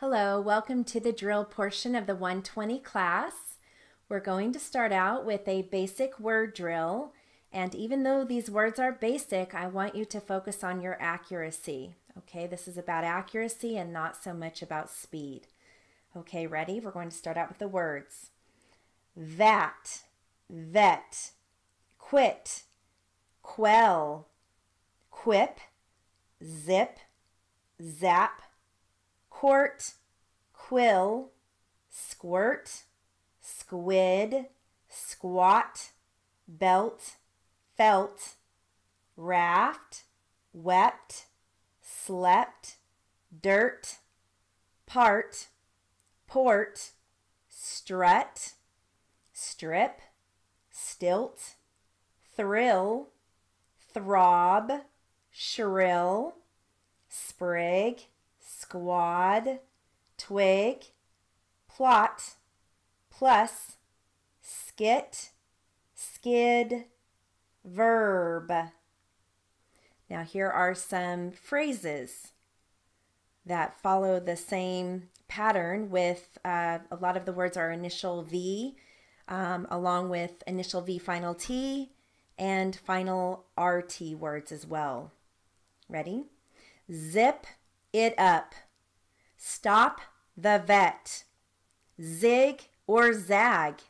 Hello, welcome to the drill portion of the 120 class. We're going to start out with a basic word drill, and even though these words are basic, I want you to focus on your accuracy. Okay, this is about accuracy and not so much about speed. Okay, ready? We're going to start out with the words. That, vet, quit, quell, quip, zip, zap, court, quill, squirt, squid, squat, belt, felt, raft, wept, slept, dirt, part, port, strut, strip, stilt, thrill, throb, shrill, sprig, squad, twig, plot, plus, skit, skid, verb. Now here are some phrases that follow the same pattern with uh, a lot of the words are initial V um, along with initial V final T and final RT words as well. Ready? Zip it up. Stop the vet. Zig or zag.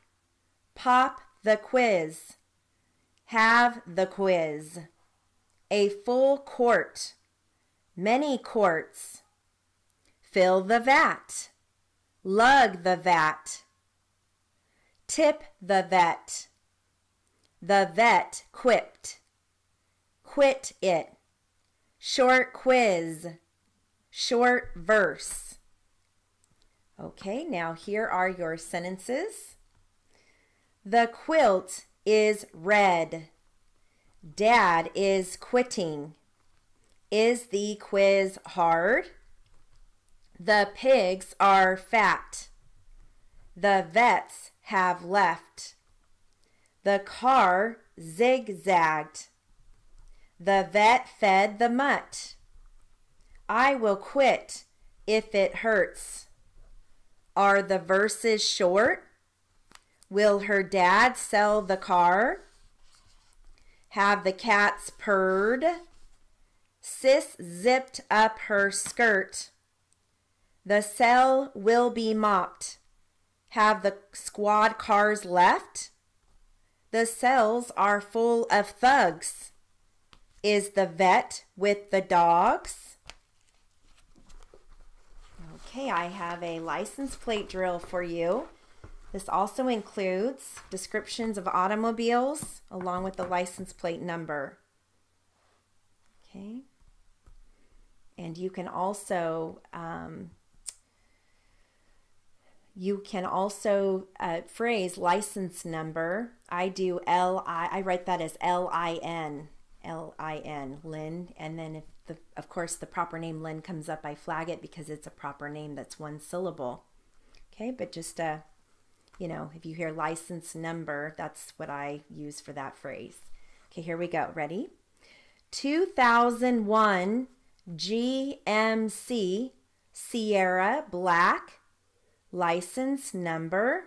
Pop the quiz. Have the quiz. A full quart. Many quarts. Fill the vat. Lug the vat. Tip the vet. The vet quipped. Quit it. Short quiz short verse. Okay, now here are your sentences. The quilt is red. Dad is quitting. Is the quiz hard? The pigs are fat. The vets have left. The car zigzagged. The vet fed the mutt. I will quit if it hurts. Are the verses short? Will her dad sell the car? Have the cats purred? Sis zipped up her skirt. The cell will be mopped. Have the squad cars left? The cells are full of thugs. Is the vet with the dogs? Okay, I have a license plate drill for you. This also includes descriptions of automobiles along with the license plate number. Okay. And you can also um, you can also uh, phrase license number. I do L I I write that as L I N L I N Lynn, and then if the, of course, the proper name Lynn comes up, I flag it because it's a proper name that's one syllable. Okay, but just, uh, you know, if you hear license number, that's what I use for that phrase. Okay, here we go. Ready? 2001 GMC Sierra Black license number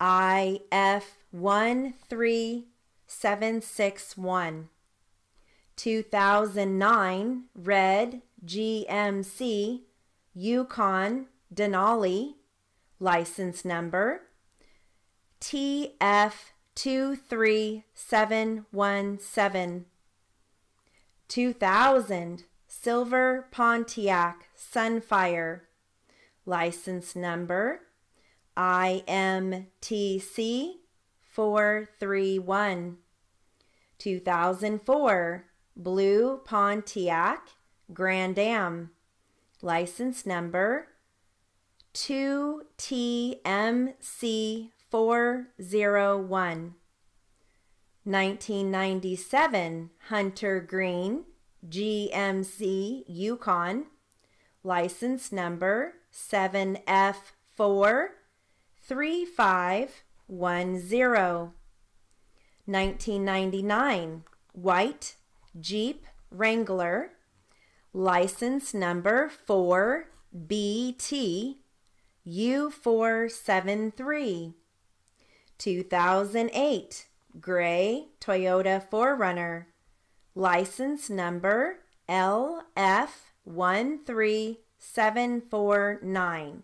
IF13761. 2009 red GMC Yukon Denali license number TF23717 2000 Silver Pontiac Sunfire license number IMTC 431 2004 Blue Pontiac Grand Am, license number 2TMC401. 1997 Hunter Green GMC Yukon, license number 7F4 3510. 1999 White Jeep Wrangler, license number 4 BT U473. 2008 Gray Toyota 4Runner. License number LF13749.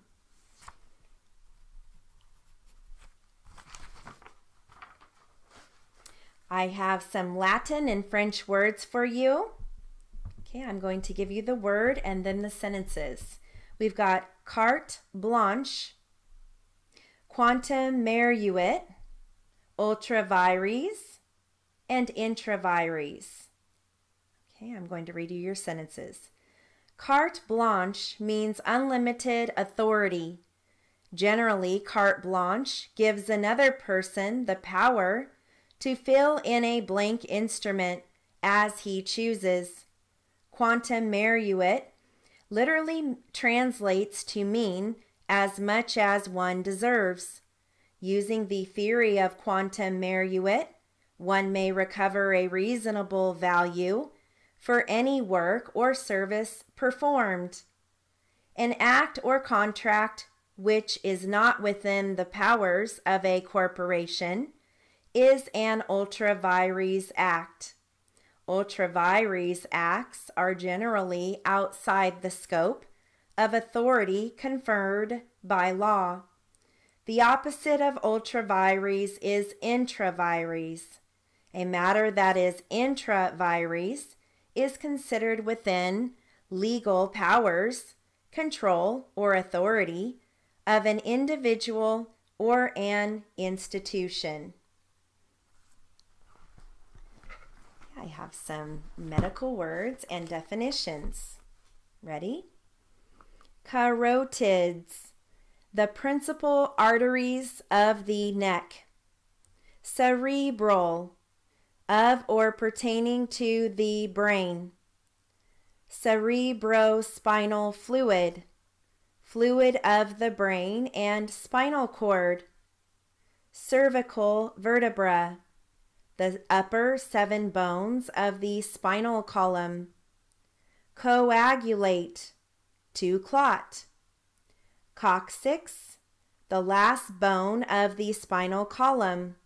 I have some Latin and French words for you. Okay, I'm going to give you the word and then the sentences. We've got carte blanche, quantum meruit, ultra vires, and intra vires. Okay, I'm going to read you your sentences. Carte blanche means unlimited authority. Generally, carte blanche gives another person the power to fill in a blank instrument as he chooses. Quantum meruit literally translates to mean as much as one deserves. Using the theory of quantum meruit, one may recover a reasonable value for any work or service performed. An act or contract which is not within the powers of a corporation is an ultra vires act. Ultra vires acts are generally outside the scope of authority conferred by law. The opposite of ultra vires is intra vires. A matter that is intra vires is considered within legal powers, control, or authority of an individual or an institution. I have some medical words and definitions. Ready? Carotids, the principal arteries of the neck. Cerebral, of or pertaining to the brain. Cerebrospinal fluid, fluid of the brain and spinal cord. Cervical vertebra, the upper seven bones of the spinal column. Coagulate, to clot. Coccyx, the last bone of the spinal column.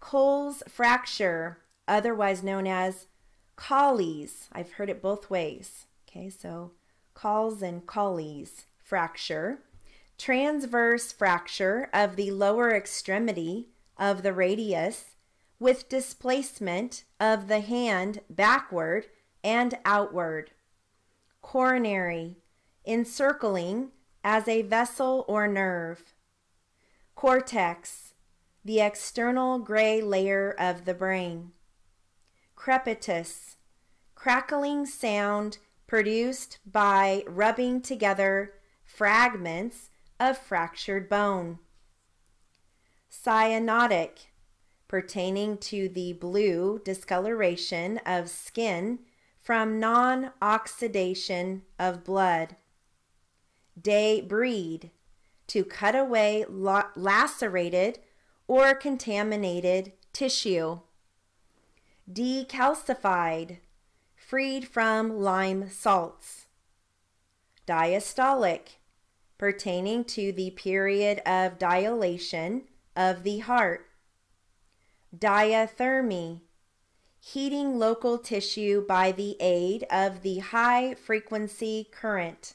Cole's fracture, otherwise known as Colles. I've heard it both ways. Okay, so calls and Colles fracture. Transverse fracture of the lower extremity of the radius with displacement of the hand backward and outward. Coronary, encircling as a vessel or nerve. Cortex, the external gray layer of the brain. Crepitus, crackling sound produced by rubbing together fragments of fractured bone cyanotic, pertaining to the blue discoloration of skin from non oxidation of blood. Debride, to cut away lacerated or contaminated tissue. Decalcified, freed from lime salts. Diastolic, pertaining to the period of dilation of the heart. Diathermy, heating local tissue by the aid of the high frequency current.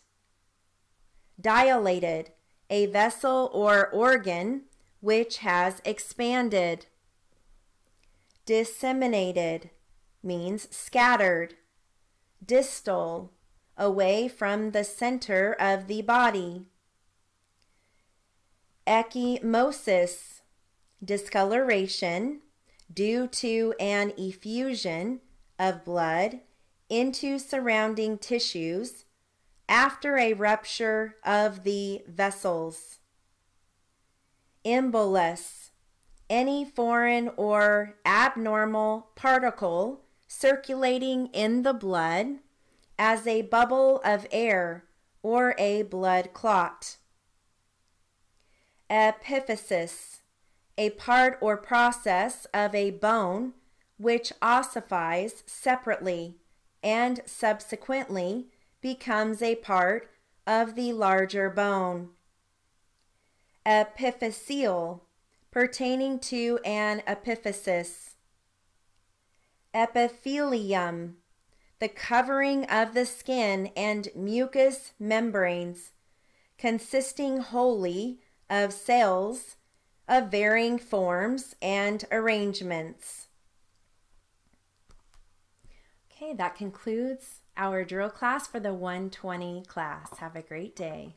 Dilated, a vessel or organ which has expanded. Disseminated means scattered. Distal, away from the center of the body. Ecchymosis, discoloration due to an effusion of blood into surrounding tissues after a rupture of the vessels. Embolus, any foreign or abnormal particle circulating in the blood as a bubble of air or a blood clot epiphysis, a part or process of a bone which ossifies separately and subsequently becomes a part of the larger bone. Epiphyseal, pertaining to an epiphysis. Epithelium, the covering of the skin and mucous membranes, consisting wholly of cells of varying forms and arrangements. Okay, that concludes our drill class for the 120 class. Have a great day.